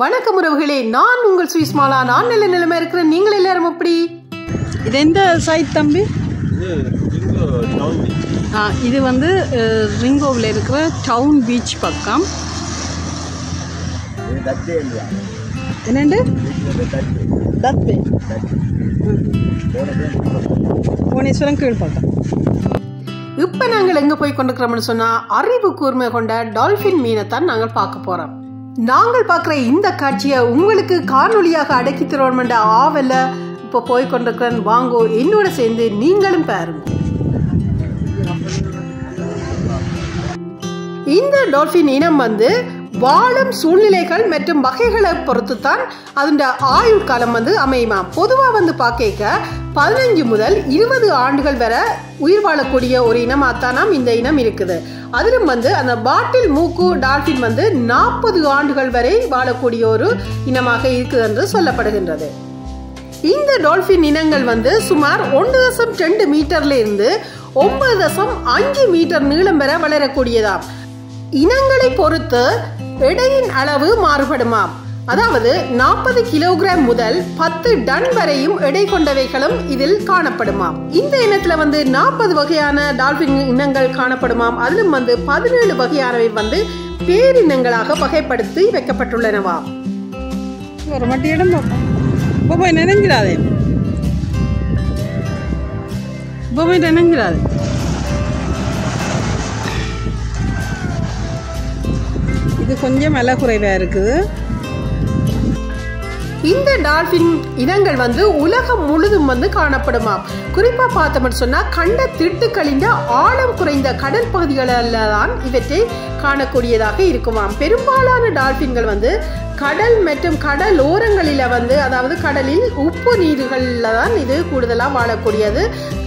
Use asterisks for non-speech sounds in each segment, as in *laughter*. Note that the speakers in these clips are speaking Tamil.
வணக்கம் உறவுகளே நான் உங்கள் சுவிஸ்மாலா. நான் நல்ல நிலைமை இருக்கிறேன். நீங்கள் எல்லாரும் எப்படி? இது எந்த சைட் தம்பி? ஆ இது வந்து ரிங்கோவில் இருக்கிற டவுன் பீச் பக்கம். என்னண்டு? தத்து புவனேஸ்வரம் கீழ்பக்கம் இப்ப நாங்கள் எங்க போய் கொண்டிருக்கிறோம்னு சொன்னா அறிவு கூர்மை கொண்ட டால்பின் மீனைத்தான் நாங்கள் பார்க்க போறோம். நாங்கள் பார்க்குற இந்த காட்சியை உங்களுக்கு காணொலியாக அடக்கி தருவோம்ன்ற ஆவல இப்போ போய் கொண்டிருக்கிறேன் வாங்கோ என்னோட சேர்ந்து நீங்களும் பாருங்க. இந்த டால்ஃபின் இனம் வந்து வாழும் சூழ்நிலைகள் மற்றும் வகைகளை பொறுத்து தான் அதோட ஆயுள் காலம் வந்து அமையுமா? பொதுவாக வந்து பார்க்க பதினஞ்சு முதல் இருபது ஆண்டுகள் வரை உயிர் வாழக்கூடிய ஒரு இனமாகத்தான் இந்த இனம் இருக்குது. அதிலும் வந்து அந்த பாட்டில் மூக்கு டால்பின் வந்து நாற்பது ஆண்டுகள் வரை வாழக்கூடிய ஒரு இனமாக இருக்குது என்று சொல்லப்படுகின்றது. இந்த டால்பின் இனங்கள் வந்து சுமார் ஒன்று தசம் ரெண்டு மீட்டர்ல இருந்து ஒன்பது தசம் அஞ்சு மீட்டர் நீளம் வரை வளரக்கூடியதாம். இனங்களை பொறுத்து எடையின் அளவு மாறுபடுமாம். அதாவது நாற்பது கிலோகிராம் முதல் பத்து டன் வரையும் எடை கொண்டவைகளும் இதில் காணப்படுமாம். இந்த இனத்துல வந்து நாற்பது வகையான டால்பின் இனங்கள் காணப்படுமாம். அதிலும் வந்து பதினேழு வகையானவை வந்து பேரினங்களாக வகைப்படுத்தி வைக்கப்பட்டுள்ளனவாம் ஒரு மட்டி இடம் பார்ப்போம் நினைஞ்சிடாதே போய் நினைஞ்சிடாதே கொஞ்சம் விலை குறைவாக இருக்குது. இந்த டால்ஃபின் இனங்கள் வந்து உலகம் முழுதும் வந்து காணப்படுமாம். குறிப்பா பார்த்தோம்னு சொன்னா கண்ட திட்டுக்களின் ஆழம் குறைந்த கடல் பகுதிகளில் தான் இவற்றை காணக்கூடியதாக இருக்குமாம். பெரும்பாலான டால்பின்கள் வந்து கடல் மற்றும் கடல் ஓரங்களில் வந்து அதாவது கடலில் உப்பு நீர்களில் தான் இது கூடுதலாக வாழக்கூடியது.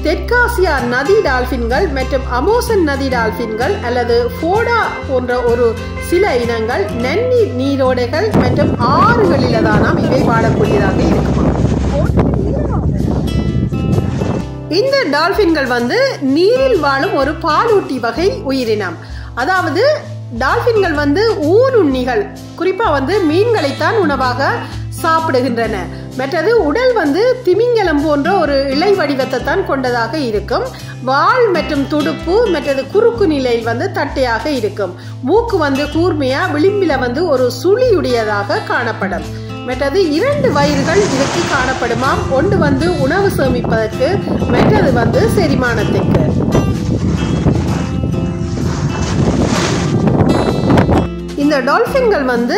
தெற்காசியா நதி டால்ஃபின்கள் மற்றும் அமோசன் நதி டால்ஃபின்கள் அல்லது ஃபோடா போன்ற ஒரு சில இனங்கள் நன்னீர் நீரோடைகள் மற்றும் ஆறுகளில் தானாம் இவை வாழக்கூடியதாக இருக்குமா இந்த டால்பின்கள் வந்து நீரில் வாழும் ஒரு பாலூட்டி வகை உயிரினம் அதாவது டால்பின்கள் வந்து ஊனுண்ணிகள் குறிப்பா வந்து மீன்களைத்தான் உணவாக சாப்பிடுகின்றன. மற்றது உடல் வந்து திமிங்கலம் போன்ற ஒரு இலை வடிவத்தை தான் கொண்டதாக இருக்கும். வால் மற்றும் துடுப்பு மற்றது குறுக்கு நிலை வந்து தட்டையாக இருக்கும். மூக்கு வந்து கூர்மையா விளிம்பில வந்து ஒரு சுழியுடையதாக காணப்படும். மற்றது இரண்டு வயிறுகள் இதுக்கு காணப்படுமாம் ஒன்று வந்து உணவு சேமிப்பதற்கு மற்றது வந்து செரிமானத்துக்கு இந்த டால்ஃபின்கள் வந்து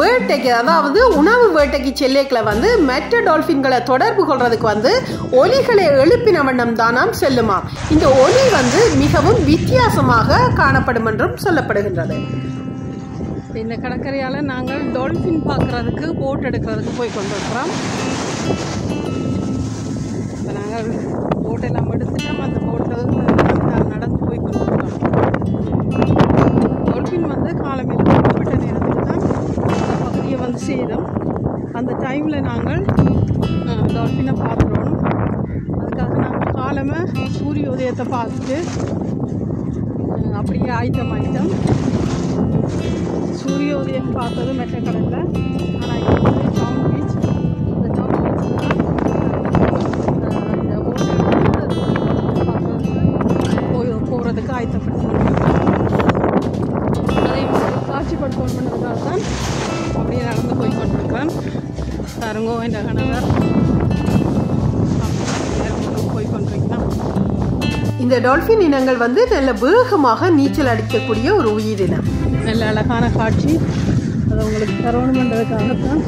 வேட்டைக்கு அதாவது உணவு வேட்டைக்கு செல்லேக்கில் வந்து மற்ற டால்ஃபின்களை தொடர்பு கொள்றதுக்கு வந்து ஒலிகளை எழுப்பின வண்ணம் தானாம் செல்லுமாம். இந்த ஒலி வந்து மிகவும் வித்தியாசமாக காணப்படும் என்றும் சொல்லப்படுகின்றது. இந்த கடற்கரையால் நாங்கள் டால்ஃபின் பார்க்குறதுக்கு போட் எடுக்கிறதுக்கு போய் கொண்டு இருக்கிறோம் இப்போ நாங்கள் போட்டெல்லாம் எடுத்துட்டோம் அந்த போட்டில் நடந்து போய் கொண்டு இருக்கிறோம் டால்ஃபின் வந்து காலமையில் குறிப்பிட்ட நேரத்தில் தான் அந்த பகுதியை வந்து சேரும் அந்த டைமில் நாங்கள் டால்ஃபினை பார்க்குறோம். அதுக்காக நாங்கள் காலமாக சூரிய உதயத்தை பார்த்துட்டு அப்படியே ஆயத்தம் ஆயிட்டோம் சூரிய உதயம் பார்த்தது மெட்ட ஆனால் இப்போ வந்து டவுன் பீச் இந்த டவுன் பீச் போகிறதுக்கு ஆயத்தப்படுத்தணும் அதை காட்சிப்படுத்தணும் பண்ணதுக்காக தான் அப்படியே நடந்து போய் கொண்டிருக்கிறேன். பாருங்கோ என்ற கணவர் போய் கொண்டிருக்கலாம் இந்த டால்ஃபின் இனங்கள் வந்து நல்ல வேகமாக நீச்சல் அடிக்கக்கூடிய ஒரு உயிரினம். நல்ல அழகான காட்சி. அதை உங்களுக்கு தரணுன்றதுக்காகத்தான்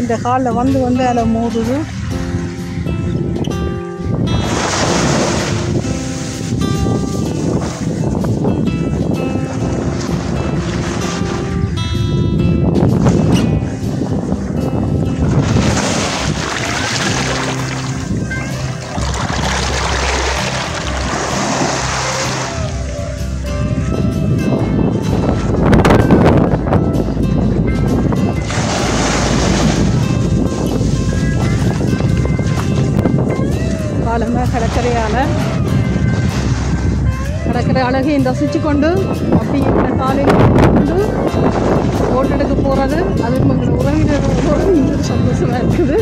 இந்த காலில் வந்து வந்து அதில் மோதுது. கடற்கரையால் கடற்கரை அழகையும் ரசித்து கொண்டு அப்படி எங்களை காலையில் கொண்டு போட் எடுக்க போகிறது அது எங்களோட உறவினர்களோட இன்னொரு சந்தோஷமாக இருக்குது.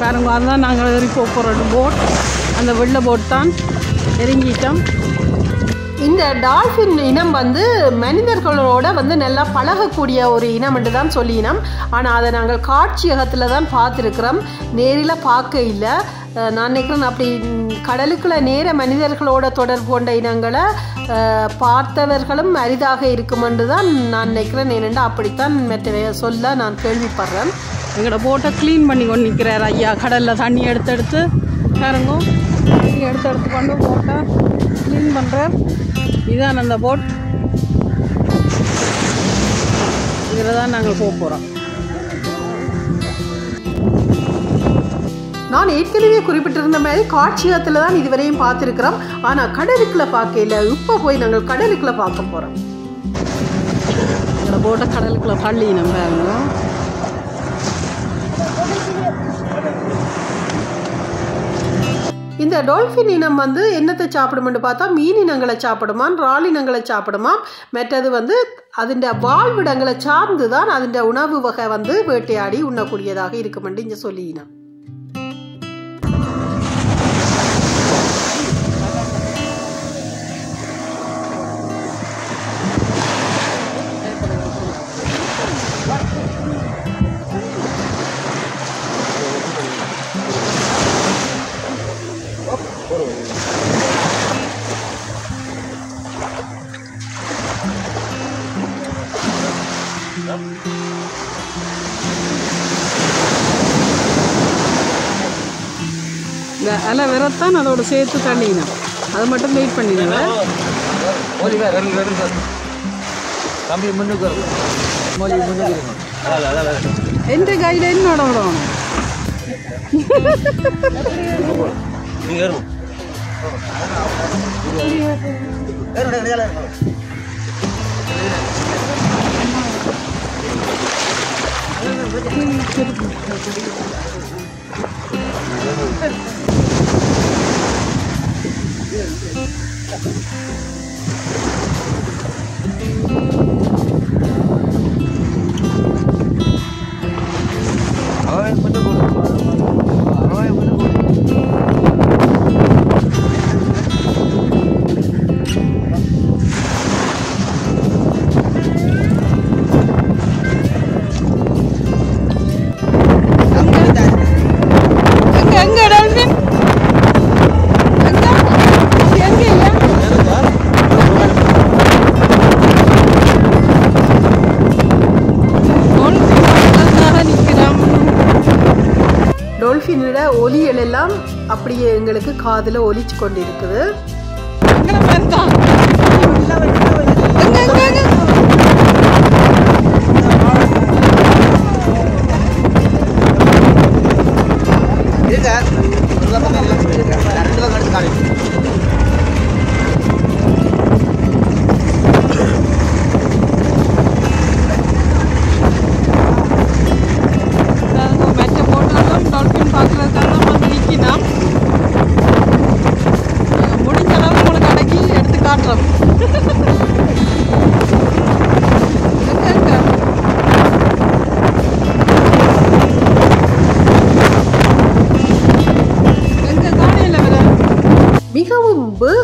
பாருங்க அதுதான் நாங்கள் போக போகிற போட் அந்த வெள்ளை போட் தான். இறங்கிட்டோம். இந்த டால்ஃபின் இனம் வந்து மனிதர்களோட வந்து நல்லா பழகக்கூடிய ஒரு இனம் என்று தான் சொல்லினோம். ஆனால் அதை நாங்கள் காட்சியகத்தில் தான் பார்த்துருக்குறோம். நேரில் பார்க்க இல்லை. நான் நினைக்கிறேன் அப்படி கடலுக்குள்ள நேர மனிதர்களோட தொடர்பு கொண்ட இனங்களை பார்த்தவர்களும் அரிதாக இருக்கும் என்று தான் நான் நினைக்கிறேன். ஏனெண்டா அப்படித்தான் மற்ற சொல்ல நான் கேள்விப்படுறேன். எங்களோட போட்டை க்ளீன் பண்ணி கொண்டு நிற்கிறார் ஐயா. கடலில் தண்ணி எடுத்து எடுத்து. பாருங்க. தண்ணி எடுத்து எடுத்து கொண்டு போட்டை க்ளீன் பண்ணுறார் இதுதான் அந்த போட் இதில் தான் நாங்கள் போக போகிறோம் நான் ஏற்கனவே குறிப்பிட்டிருந்த மாதிரி காட்சியகத்தில் தான் இதுவரையும் பார்த்துருக்கிறோம். ஆனால் கடலுக்குள்ள பார்க்கல இப்போ போய் நாங்கள் கடலுக்குள்ள பார்க்க போகிறோம் போட்டை கடலுக்குள்ள தள்ளி நம்ம இந்த டோல்ஃபின் இனம் வந்து என்னத்தை சாப்பிடுமென்னு பார்த்தா மீன் இனங்களை சாப்பிடுமாம் இறால் இனங்களை சாப்பிடுமாம். மற்றது வந்து அதிண்ட வாழ்விடங்களை சார்ந்து தான் அதிண்ட உணவு வகை வந்து வேட்டையாடி உண்ணக்கூடியதாக இருக்குமென்று இங்கே சொல்லினோம் இந்த அலை விரத்தான் அதோட சேர்த்து தண்ணிங்கண்ணா அது மட்டும் வெயிட் பண்ணிடுங்க. தம்பி முன்னுக்கு *laughs* 对对对。ஒலிகள் எல்லாம் அப்படியே எங்களுக்கு காதில் ஒலிச்சு கொண்டு இருக்குது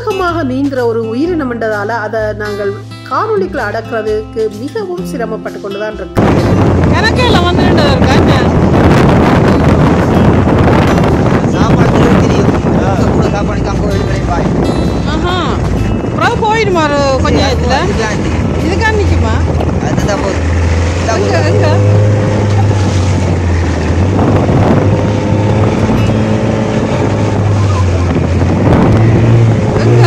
வேகமாக நீந்துற ஒரு உயிரினம் என்றதால அதை நாங்கள் காணொளிக்குள்ள அடக்கிறதுக்கு மிகவும் சிரமப்பட்டு கொண்டு தான் இருக்கு கணக்கையில் வந்துட்டு இருக்காங்க அப்புறம் போயிடுமா ஒரு கொஞ்ச நேரத்தில் இதுக்காக நிற்குமா அதுதான் போதும் எங்க எங்க எங்க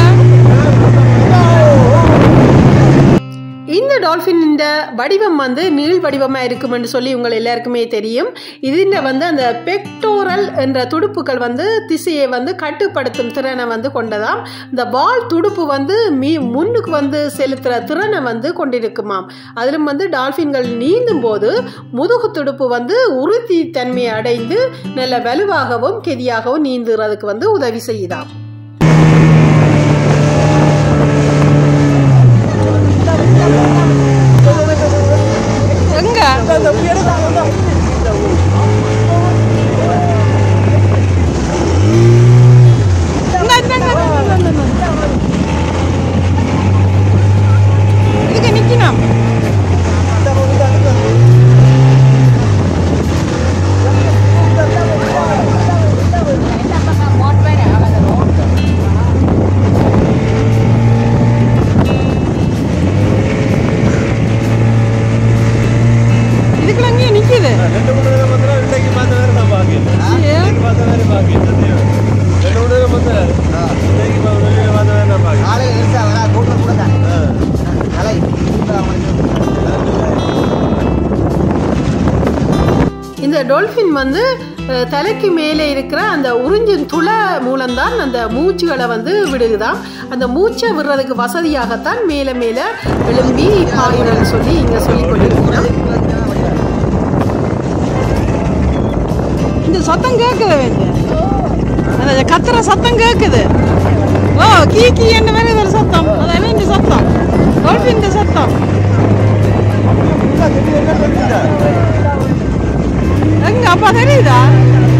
இந்த டால்ஃபின் வடிவம் வந்து நீள் வடிவமாக இருக்கும்னு சொல்லி உங்கள் எல்லாருக்குமே தெரியும். இதில் வந்து அந்த பெக்டோரல் என்ற துடுப்புகள் வந்து திசையை வந்து கட்டுப்படுத்தும் திறனை வந்து கொண்டதாம். இந்த வால் துடுப்பு வந்து மீ முன்னுக்கு வந்து செலுத்துகிற திறனை வந்து கொண்டிருக்குமாம். அதிலும் வந்து டால்ஃபின்கள் நீந்தும் போது முதுகு துடுப்பு வந்து உறுதி தன்மையை அடைந்து நல்ல வலுவாகவும் கெதியாகவும் நீந்துறதுக்கு வந்து உதவி செய்யுதாம் வந்து தலைக்கு மேலே இருக்கிற அந்த உறிஞ்சின் துளை மூலம்தான் அந்த மூச்சுகளை வந்து விடுகுதாம். அந்த மூச்சை விடுறதுக்கு வசதியாகத்தான் மேலே மேலே எழும்பி பாயிரல் சொல்லி இங்கே சொல்லி கொண்டிருக்கிறோம். இந்த சத்தம் கேட்குது. அந்த கத்துற சத்தம் கேட்குது. ஓ கீ கீ என்ன வேற ஒரு சத்தம். அதான் இந்த சத்தம். இந்த சத்தம். எங்க அப்பா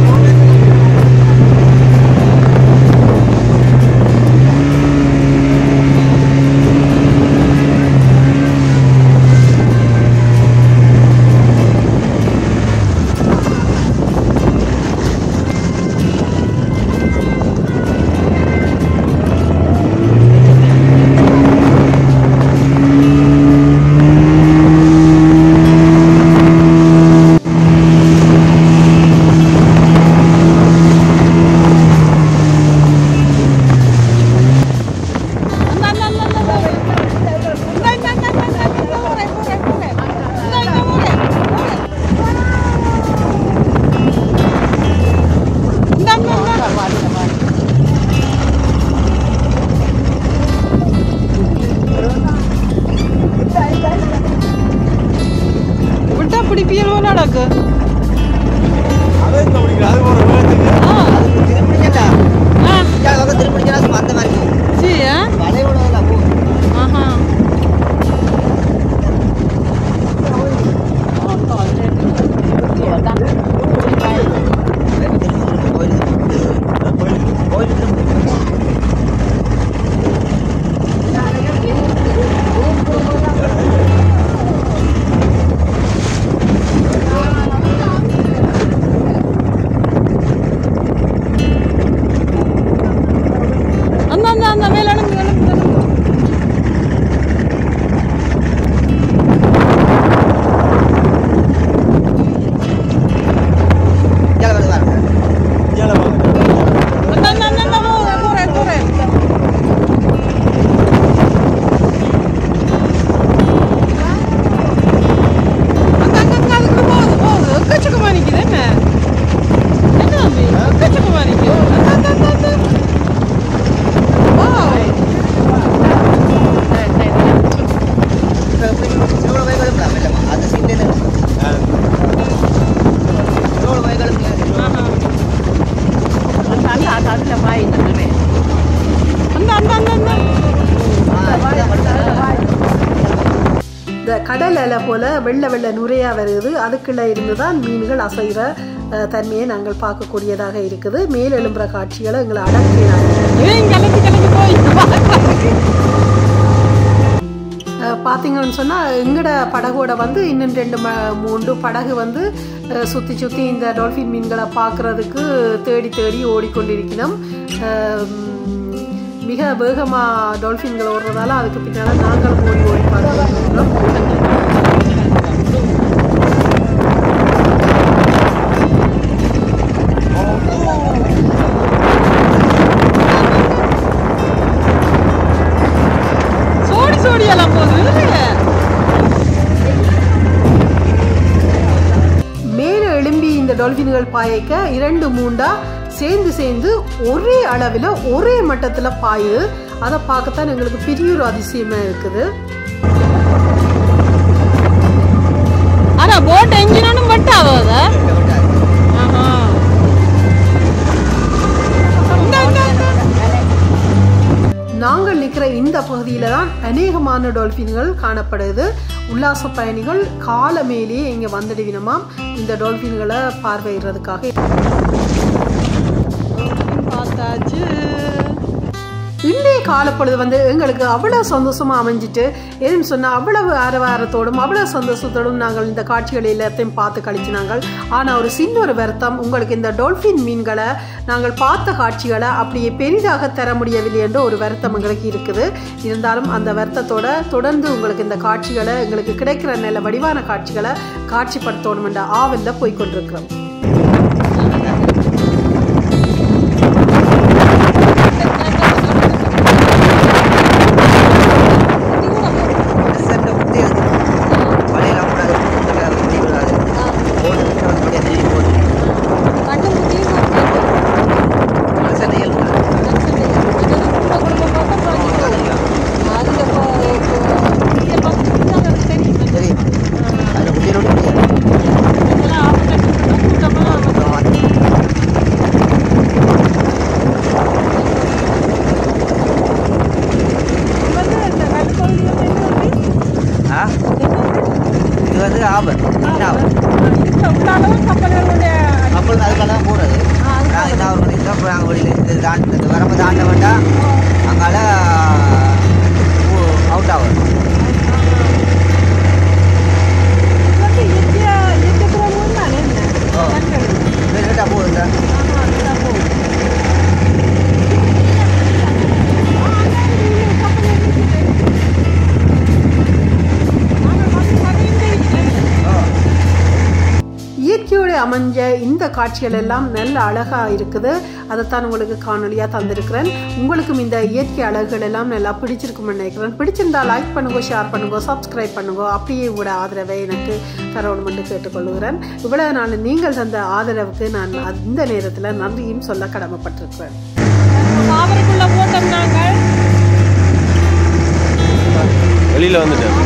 அலை போல வெள்ளை வெள்ளை நுரையா வருது. அதுக்குள்ள இருந்து தான் மீன்கள் அசைகிற தன்மையை நாங்கள் பார்க்கக்கூடியதாக இருக்குது. மேல் எழும்புற காட்சிகளை எங்களை அடக்கினாங்க பார்த்தீங்கன்னு சொன்னால் எங்கட படகோட வந்து இன்னும் ரெண்டு மூன்று படகு வந்து சுத்தி சுத்தி இந்த டால்ஃபின் மீன்களை பார்க்கறதுக்கு தேடி தேடி உம், மிக வேகமாக டால்ஃபின்கள் ஓடுறதால அதுக்கு பின்னால் நாங்களும் ஓடி ஓடி பார்த்துருக்கிறோம் பாயக்க இரண்டு மூண்டா சேர்ந்து சேர்ந்து ஒரே அளவில் ஒரே மட்டத்தில் பாயுது அதை பார்க்கத்தான் எங்களுக்கு பெரிய ஒரு அதிசயமா இருக்குது. ஆனால் போட் என்ஜின் மட்டும் ஆகாதா நாங்கள் நிற்கிற இந்த பகுதியில் தான் அநேகமான டால்ஃபின்கள் காணப்படுது. உல்லாச பயணிகள் காலமேலேயே இங்கே வந்துடுவினமாம். இந்த டால்ஃபின்களை பார்வையிடுறதுக்காக. காலப்பொழுது வந்து எங்களுக்கு அவ்வளோ சந்தோஷமாக அமைஞ்சிட்டு எதுன்னு சொன்னால் அவ்வளவு ஆரவாரத்தோடும் அவ்வளோ சந்தோஷத்தோடும் நாங்கள் இந்த காட்சிகள் எல்லாத்தையும் பார்த்து கழிச்சினாங்கள் ஆனால் ஒரு சின்ன ஒரு வருத்தம் உங்களுக்கு இந்த டொல்ஃபின் மீன்களை நாங்கள் பார்த்த காட்சிகளை அப்படியே பெரிதாக தர முடியவில்லை என்ற ஒரு வருத்தம் எங்களுக்கு இருக்குது. இருந்தாலும் அந்த வருத்தத்தோட தொடர்ந்து உங்களுக்கு இந்த காட்சிகளை எங்களுக்கு கிடைக்கிற நல்ல வடிவான காட்சிகளை காட்சிப்படுத்தணும் என்ற ஆவலில் போய்கொண்டிருக்கிறோம் செட்டை குத்தி இருக்கு. வலையெல்லாம் கூடாது, குத்தி குத்தி விடாது. போட்டு விட்டு வந்து அப்படியே திரும்பி போகுது. மனுஷன் இயல்பு தான். தெரியும். அதுல குத்தியோட முடியாது. ஆ? இது வந்து ஆபர் சின்ன ஆபர் கப்பல் அதுக்காக தான் போகிறது நாங்கள் என்ன ஒரு மணிக்கு தான் நாங்கள் வெளியில் இது தாண்டி இந்த வரம்பு தாண்ட வேண்டாம் அங்கால அவுட் ஆகும் லேட்டாக போகுது இயற்கையோடு அமைஞ்ச இந்த காட்சிகள் எல்லாம் நல்ல அழகா இருக்குது. அதைத்தான் உங்களுக்கு காணொலியாக தந்திருக்கிறேன். உங்களுக்கும் இந்த இயற்கை அழகுகள் எல்லாம் நல்லா பிடிச்சிருக்கும்னு நினைக்கிறேன். பிடிச்சிருந்தா லைக் பண்ணுங்க ஷேர் பண்ணுங்க சப்ஸ்கிரைப் பண்ணுங்க. அப்படியே உங்களோட ஆதரவை எனக்கு தரணும்னு கேட்டுக்கொள்கிறேன். இவ்வளவு நாள் நீங்கள் தந்த ஆதரவுக்கு நான் அந்த நேரத்தில் நன்றியும் சொல்ல கடமைப்பட்டிருக்கிறேன். வெளியில வந்துட்டேன்.